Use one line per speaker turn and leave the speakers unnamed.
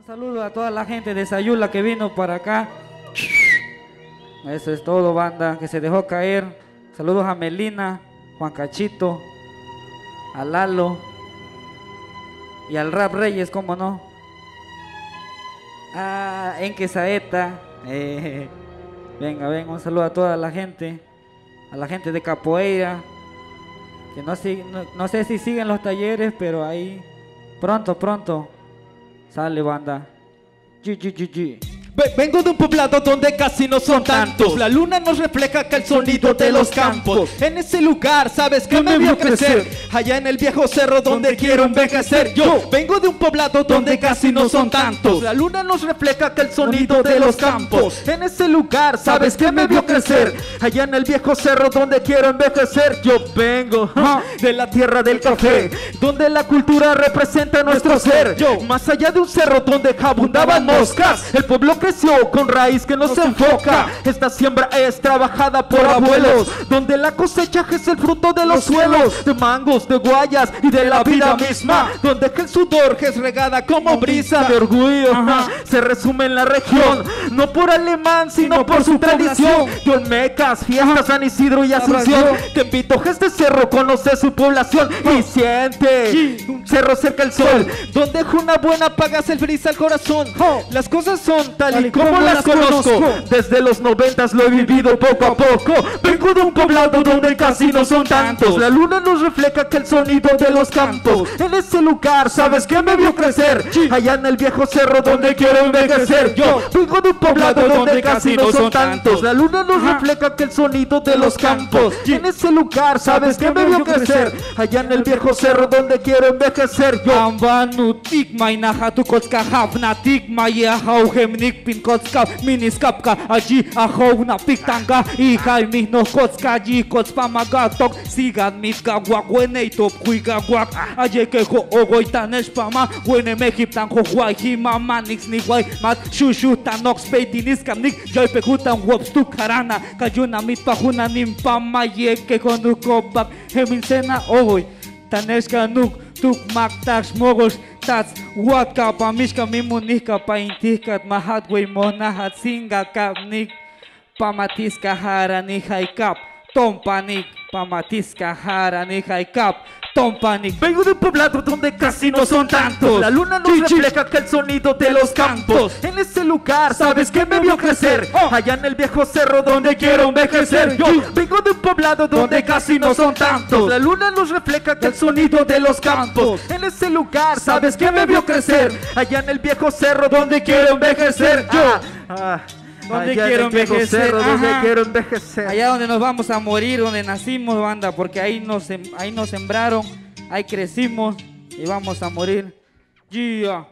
Un saludo a toda la gente de Sayula que vino para acá. Eso es todo, banda, que se dejó caer. Saludos a Melina, Juan Cachito, a Lalo y al Rap Reyes, ¿cómo no? Ah, Enque Saeta. eh, venga, venga, un saludo a toda la gente. A la gente de Capoeira. Que no, no sé si siguen los talleres, pero ahí pronto, pronto sale banda.
Ve- Vengo de un poblado donde casi no son tantos. La luna nos refleja que el sonido de los campos. En ese lugar, sabes que me vio crecer. Allá en el viejo cerro donde quiero envejecer. Yo vengo de un poblado donde casi no son tantos. La luna nos refleja que el sonido de los campos. En ese lugar, sabes que me vio crecer. Allá en el viejo cerro donde quiero envejecer. Yo vengo ja, de la tierra del café. Donde la cultura representa nuestro ser. Yo, más allá de un cerro donde abundaban moscas. El pueblo creció con raíz que no se enfoca. Esta siembra es trabajada por abuelos, donde la cosecha es el fruto de los suelos, de mangos, de guayas y de la vida misma, donde el sudor es regada como brisa de orgullo. Se resume en la región, no por alemán, sino por su tradición. De Olmecas, fiestas, San Isidro y Asunción. Te invito a este cerro, conoce su población y siente cerro cerca del sol, donde una buena pagas el brisa al corazón. Las cosas son tal y como las conozco. Desde los noventas lo he vivido poco a poco. Vengo de un poblado donde casi no son tantos. La luna nos refleja que el sonido de los campos. En ese lugar, sabes que me vio crecer. Allá en el viejo cerro donde quiero envejecer. Yo vengo de un poblado donde casi no son tantos. La luna nos refleja que el sonido de los campos. En ese lugar, sabes que me vio crecer. Allá en el viejo cerro donde quiero envejecer. că
Sergio. Amvanu tic mai naha tu kocka havna tic mai ahau hemnik pin kotska mini skapka aji ahau na pik i kai mi no kotska ji kots pamaga tok sigan mit ga guaguene top kui ga guak aje ke ho ogoitanesh pama guene mehip tan ho guai hi mama nix ni guai mat shushu tanox peitinis kamnik joy pekutan wops tu karana kajuna mit pahuna nim pama ye ke konuko bab hemin sena ogoi Taneshka nuk tukmak taks mogosh tats watka pa mishka mimunika pa intihka mahat wey monahad singa kap nik pamatiska hara ni haikap tompanik pamatiska hara ni haikap tompanik
Vengo de un poblado donde casi no son tantos. La luna nos refleja que el sonido de los campos. En ese lugar, sabes que me vio crecer. Allá en el viejo cerro donde quiero envejecer. Yo vengo de un poblado donde casi no son tantos. La luna nos refleja que el sonido de los campos. En ese lugar, sabes que me vio crecer. Allá en el viejo cerro donde quiero envejecer. Yo. Ah,
Donde
allá
quiero envejecer,
cerro donde
ajá.
quiero envejecer.
allá donde nos vamos a morir donde nacimos banda porque ahí nos ahí nos sembraron ahí crecimos y vamos a morir yeah.